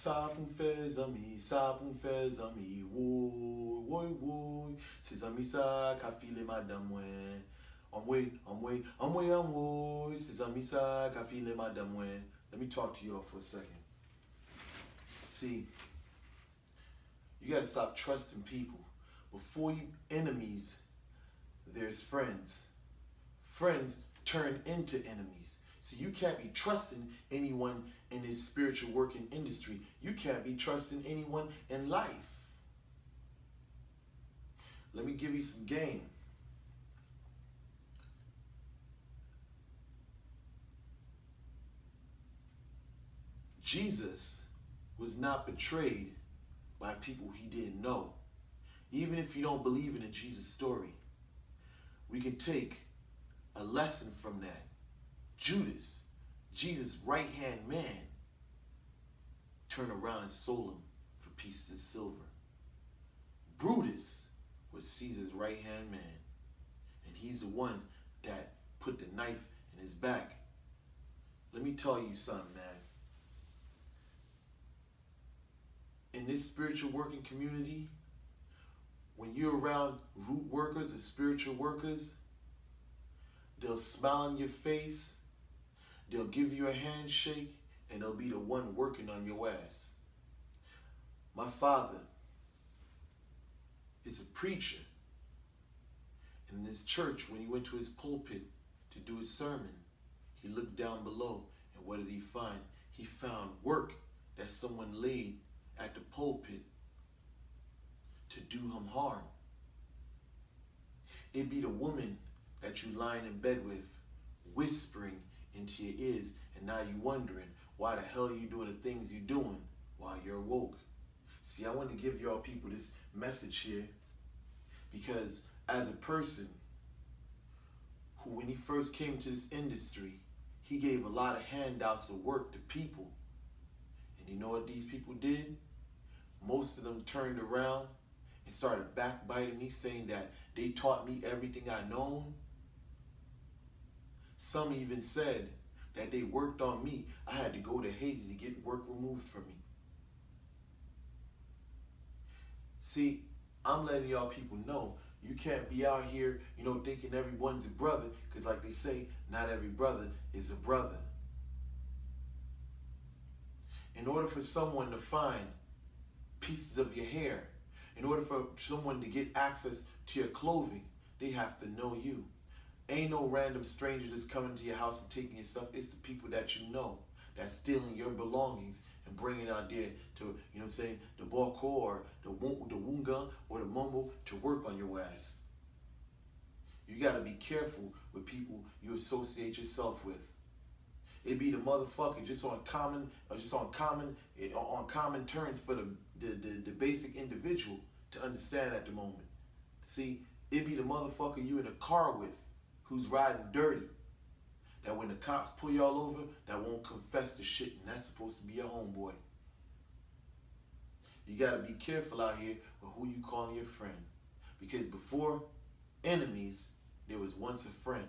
Ça pour faire amis, ça pour faire amis, woy, woy, woy. Ces amis ça qu'a filé madame ouais. Amwe, amwe, amwe, amwe. Ces amis filé madame ouais. Let me talk to y'all for a second. See, you gotta stop trusting people. Before you enemies, there's friends. Friends turn into enemies. So you can't be trusting anyone in this spiritual working industry. You can't be trusting anyone in life. Let me give you some game. Jesus was not betrayed by people he didn't know. Even if you don't believe in a Jesus story, we can take a lesson from that. Judas, Jesus' right hand man, turned around and sold him for pieces of silver. Brutus was Caesar's right hand man, and he's the one that put the knife in his back. Let me tell you something, man. In this spiritual working community, when you're around root workers and spiritual workers, they'll smile on your face, they'll give you a handshake, and they'll be the one working on your ass. My father is a preacher. And in his church, when he went to his pulpit to do his sermon, he looked down below, and what did he find? He found work that someone laid at the pulpit to do him harm. It'd be the woman that you lying in bed with, whispering into your ears, and now you're wondering why the hell you doing the things you're doing while you're woke. See, I want to give y'all people this message here because as a person who, when he first came to this industry, he gave a lot of handouts of work to people. And you know what these people did? Most of them turned around and started backbiting me, saying that they taught me everything I known. Some even said that they worked on me. I had to go to Haiti to get work removed from me. See, I'm letting y'all people know you can't be out here, you know, thinking everyone's a brother, because like they say, not every brother is a brother. In order for someone to find pieces of your hair, in order for someone to get access to your clothing, they have to know you. Ain't no random stranger that's coming to your house and taking your stuff. It's the people that you know that's stealing your belongings and bringing out there to, you know what I'm saying, the Bokor or the, the Houngan or the Manbo to work on your ass. You got to be careful with people you associate yourself with. It be the motherfucker just on common, or just on common, on common terms for the, the, the, the basic individual to understand at the moment. See, it be the motherfucker you in a car with who's riding dirty. That when the cops pull y'all over, that won't confess the shit, and that's supposed to be your homeboy. You gotta be careful out here with who you calling your friend. Because before enemies, there was once a friend.